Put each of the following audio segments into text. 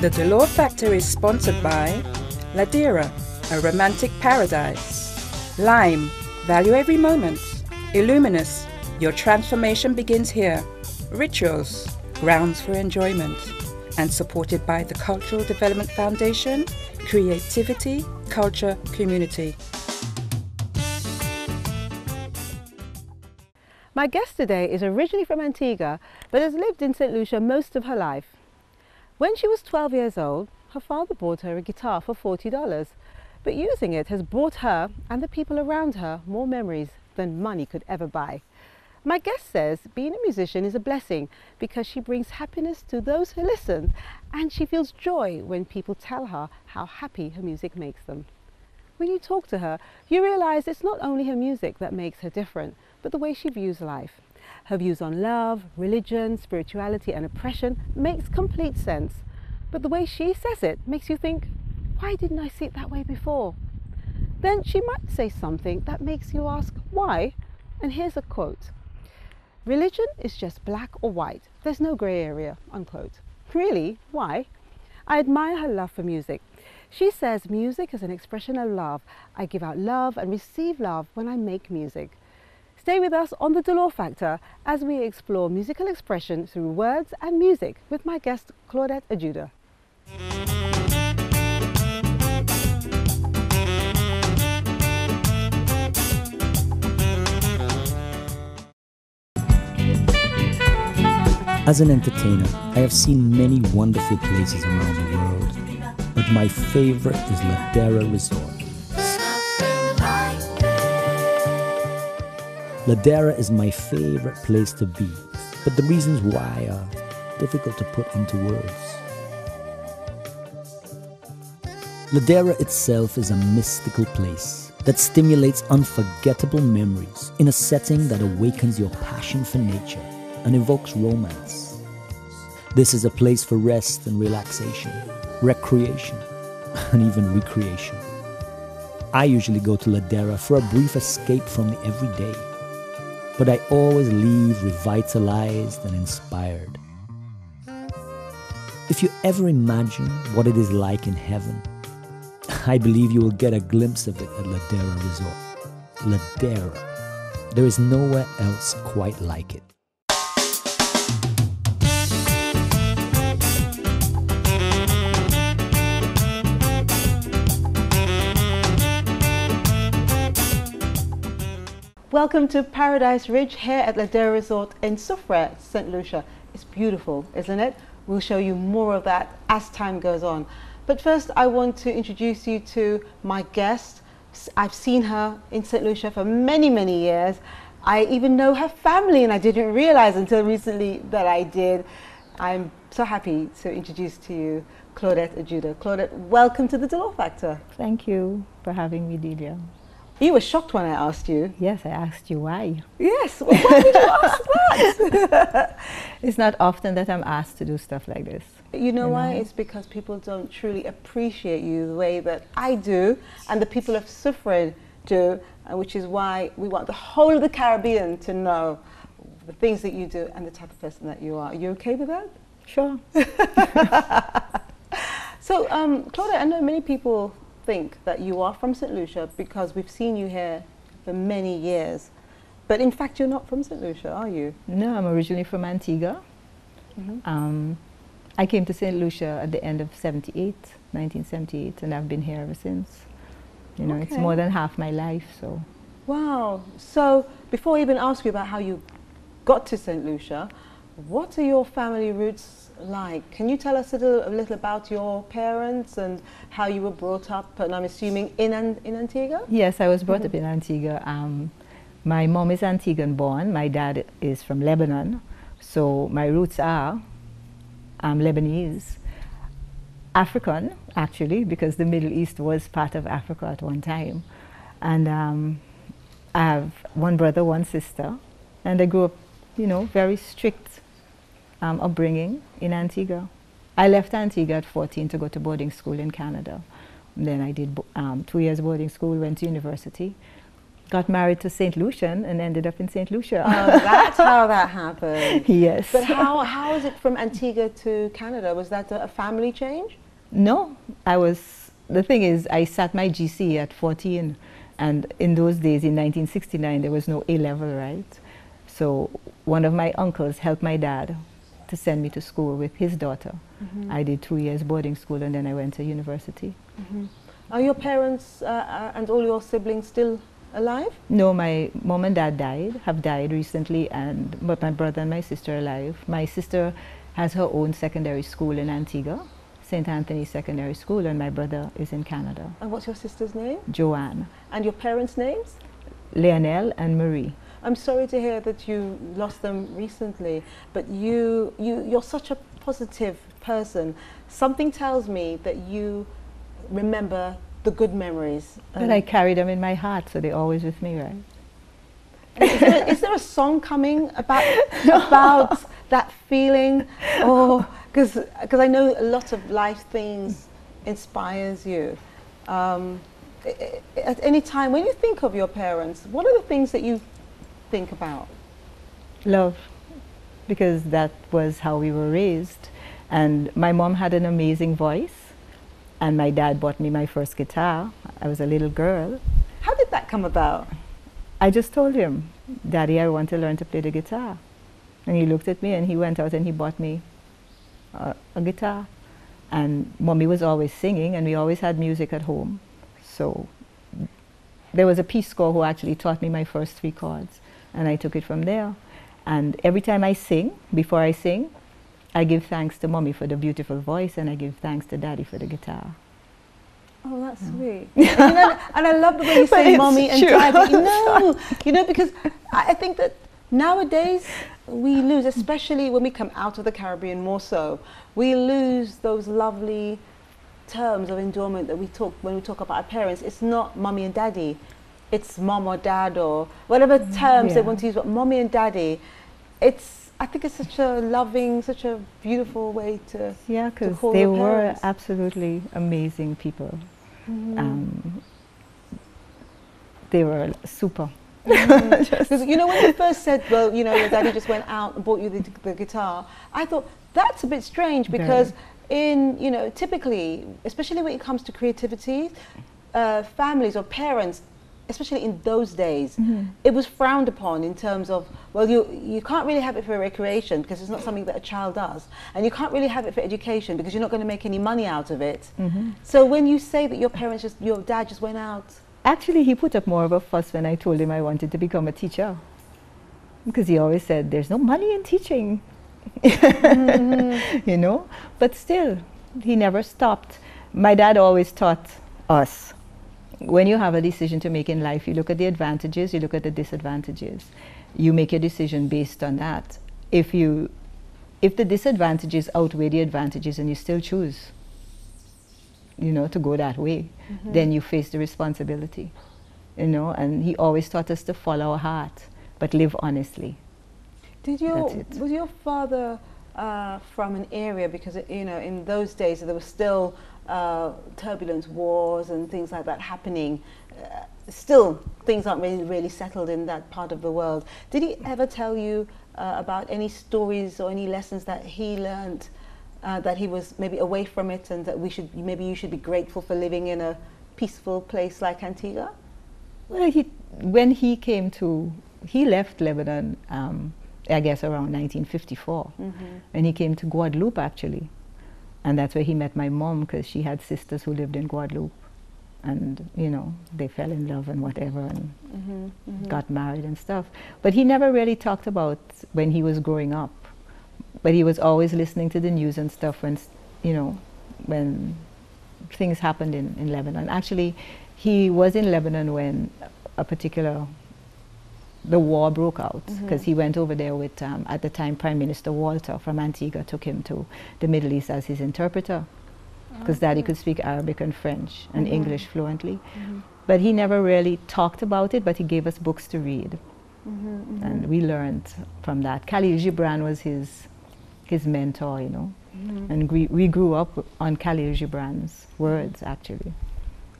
The Dolor Factor is sponsored by Ladera, a romantic paradise. Lime, value every moment. Illuminous, your transformation begins here. Rituals, grounds for enjoyment. And supported by the Cultural Development Foundation, Creativity, Culture, Community. My guest today is originally from Antigua but has lived in St. Lucia most of her life. When she was 12 years old, her father bought her a guitar for $40, but using it has brought her and the people around her more memories than money could ever buy. My guest says being a musician is a blessing because she brings happiness to those who listen and she feels joy when people tell her how happy her music makes them. When you talk to her, you realize it's not only her music that makes her different, but the way she views life. Her views on love, religion, spirituality and oppression makes complete sense. But the way she says it makes you think, why didn't I see it that way before? Then she might say something that makes you ask, why? And here's a quote. Religion is just black or white. There's no grey area, unquote. Really? Why? I admire her love for music. She says music is an expression of love. I give out love and receive love when I make music. Stay with us on the Dolor Factor as we explore musical expression through words and music with my guest Claudette Adjodha. As an entertainer, I have seen many wonderful places around the world, but my favorite is Ladera Resort. Ladera is my favorite place to be, but the reasons why are difficult to put into words. Ladera itself is a mystical place that stimulates unforgettable memories in a setting that awakens your passion for nature and evokes romance. This is a place for rest and relaxation, recreation, and even recreation. I usually go to Ladera for a brief escape from the everyday but I always leave revitalized and inspired. If you ever imagine what it is like in heaven, I believe you will get a glimpse of it at Ladera Resort. Ladera. There is nowhere else quite like it. Welcome to Paradise Ridge here at Ladera Resort in Soufriere, St. Lucia. It's beautiful, isn't it? We'll show you more of that as time goes on. But first, I want to introduce you to my guest. I've seen her in St. Lucia for many, many years. I even know her family, and I didn't realize until recently that I did. I'm so happy to introduce to you Claudette Adjodha. Claudette, welcome to the Dolor Factor. Thank you for having me, Delia. You were shocked when I asked you. Yes, I asked you why. Yes, well, why did you ask that? it's not often that I'm asked to do stuff like this. You know you why? Know? It's because people don't truly appreciate you the way that I do and the people of Soufriere do, uh, which is why we want the whole of the Caribbean to know the things that you do and the type of person that you are. Are you okay with that? Sure. so, um, Claudia, I know many people think that you are from St. Lucia because we've seen you here for many years. But in fact, you're not from St. Lucia, are you? No, I'm originally from Antigua. Mm -hmm. um, I came to St. Lucia at the end of 78, 1978, and I've been here ever since. You know, okay. it's more than half my life, so. Wow. So before I even ask you about how you got to St. Lucia, what are your family roots like? Can you tell us a little, a little, about your parents and how you were brought up? And I'm assuming in, in Antigua? Yes, I was brought mm -hmm. up in Antigua. Um, my mom is Antiguan born. My dad is from Lebanon. So my roots are um, Lebanese. African, actually, because the Middle East was part of Africa at one time. And um, I have one brother, one sister. And I grew up, you know, very strict um, upbringing in Antigua. I left Antigua at 14 to go to boarding school in Canada. And then I did um, two years boarding school, went to university. got married to St. Lucian and ended up in St. Lucia. Oh, that's how that happened. yes. But how, how is it from Antigua to Canada? Was that a, a family change? No, I was. The thing is, I sat my GC at 14, and in those days, in 1969, there was no A level, right? So one of my uncles helped my dad to send me to school with his daughter. Mm-hmm. I did two years boarding school, and then I went to university. Are your parents uh, uh, and all your siblings still alive? No, my mom and dad died, have died recently, and but my brother and my sister are alive. My sister has her own secondary school in Antigua, St. Anthony Secondary School, and my brother is in Canada, And what's your sister's name? Joanne, And your parents' names? Leonelle, and Marie. I'm sorry to hear that you lost them recently, but you, you, you're such a positive person. Something tells me that you remember the good memories. But I carry them in my heart, so they're always with me, right? is, there, is there a song coming about about that feeling, or because because I know a lot of life things inspires you. Um, at any time when you think of your parents, what are the things that you think about? Love, because that was how we were raised. And my mom had an amazing voice, and my dad bought me my first guitar. I was a little girl. How did that come about? I just told him, Daddy, I want to learn to play the guitar. And he looked at me and he went out and he bought me a, a guitar. And mommy was always singing, and we always had music at home. So there was a Peace Corps who actually taught me my first three chords, and I took it from there. And every time I sing, before I sing, I give thanks to mommy for the beautiful voice, and I give thanks to daddy for the guitar. Oh, that's sweet. and, I, and I love the way you say mommy and true. daddy. No, you know, because I I think that nowadays we lose, especially when we come out of the Caribbean more so, we lose those lovely terms of endearment that we talk when we talk about our parents. It's not mommy and daddy. It's mom or dad or whatever terms they want to use, but mommy and daddy. It's I think it's such a loving, such a beautiful way to Yeah, because they were absolutely amazing people. Mm-hmm. Um, they were super. Because you know when you first said, well, you know, your daddy just went out and bought you the, the guitar, I thought that's a bit strange because in you know typically, especially when it comes to creativity, uh, families or parents, especially in those days, Mm-hmm. it was frowned upon in terms of well, you you can't really have it for recreation because it's not something that a child does, and you can't really have it for education because you're not going to make any money out of it. Mm-hmm. So when you say that your parents just, your dad just went out. Actually, he put up more of a fuss when I told him I wanted to become a teacher. Because he always said, there's no money in teaching. you know? But still, he never stopped. My dad always taught us when you have a decision to make in life, you look at the advantages, you look at the disadvantages. You make your decision based on that. If you if the disadvantages outweigh the advantages and you still choose, you know, to go that way, then you face the responsibility. You know, and he always taught us to follow our heart, but live honestly. Did it. was your father uh, from an area because it, you know in those days there was still uh, turbulent wars and things like that happening. Uh, still, things aren't really really settled in that part of the world. Did he ever tell you uh, about any stories or any lessons that he learned uh, that he was maybe away from it and that we should maybe you should be grateful for living in a peaceful place like Antigua? Well, he, when he came to, he left Lebanon, um, I guess around 1954, and he came to Guadeloupe actually, and that's where he met my mom because she had sisters who lived in Guadeloupe, and you know they fell in love and whatever and mm-hmm, mm-hmm. got married and stuff. But he never really talked about when he was growing up, but he was always listening to the news and stuff when, you know, when things happened in, in Lebanon. Actually, he was in Lebanon when a particular the war broke out mm-hmm. because he went over there with um, at the time Prime Minister Walter from Antigua took him to the Middle East as his interpreter because Daddy could speak Arabic and French and mm-hmm. English fluently. Mm-hmm. But he never really talked about it, but he gave us books to read. And we learned from that. Khalil Gibran was his, his mentor, you know. And we, we grew up on Khalil Gibran's words, actually.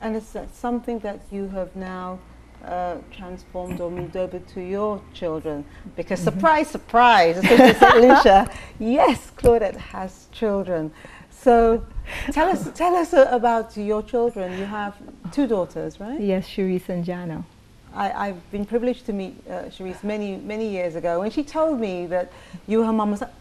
And it's uh, something that you have now uh, transformed or moved over to your children? Because surprise, surprise, especially Lucia, yes, Claudette has children. So tell us, tell us uh, about your children. You have two daughters, right? Yes, Cherise and Jana. I, have been privileged to meet uh, Cherise many, many years ago, and she told me that you, her mum, was like,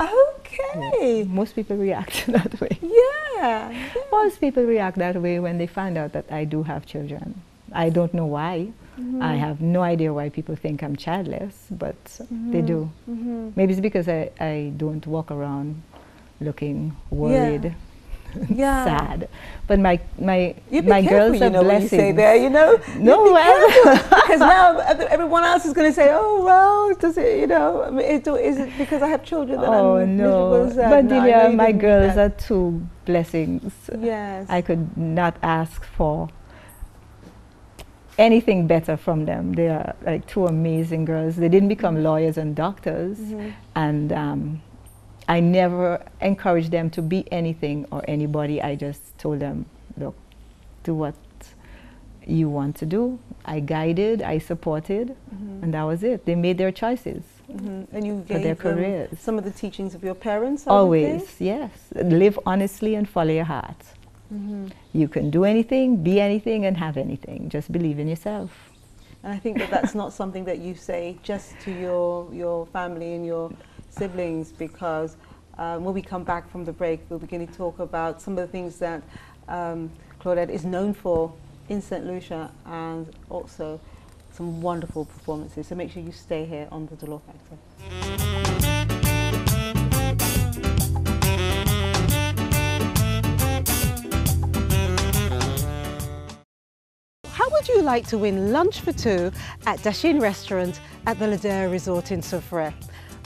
okay. Yes. Most people react that way. Yeah, yeah. Most people react that way when they find out that I do have children. I don't know why. Mm -hmm. I have no idea why people think I'm childless, but mm -hmm. they do. Mm -hmm. Maybe it's because I, I don't walk around looking worried. Yeah yeah. sad. But my my my girls are you know, blessings. you say there, you know. No, well, because now everyone else is going to say, "Oh well, does it? You know, I mean, it, is it because I have children that oh, I'm no. But no, Delia, my girls are two blessings. Yes, I could not ask for anything better from them. They are like two amazing girls. They didn't become mm-hmm. lawyers and doctors, mm -hmm. and. Um, I never encouraged them to be anything or anybody. I just told them, look, do what you want to do. I guided, I supported, mm -hmm. and that was it. They made their choices. Mm -hmm. And you gave their careers. some of the teachings of your parents? Always, yes. Live honestly and follow your heart. Mm -hmm. You can do anything, be anything, and have anything. Just believe in yourself. And I think that that's not something that you say just to your, your family and your siblings because um, when we come back from the break, we'll begin to talk about some of the things that um, Claudette is known for in St. Lucia and also some wonderful performances. So make sure you stay here on the Dolor Factor. Like to win lunch for two at Dasheen Restaurant at the Ladera Resort in Soufrière?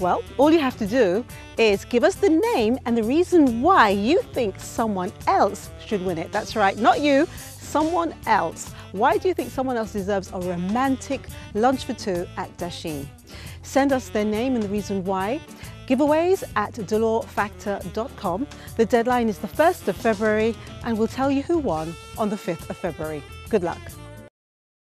Well, all you have to do is give us the name and the reason why you think someone else should win it. That's right, not you, someone else. Why do you think someone else deserves a romantic lunch for two at Dasheen? Send us their name and the reason why. Giveaways at dolorfactor.com. The deadline is the 1st of February and we'll tell you who won on the 5th of February. Good luck.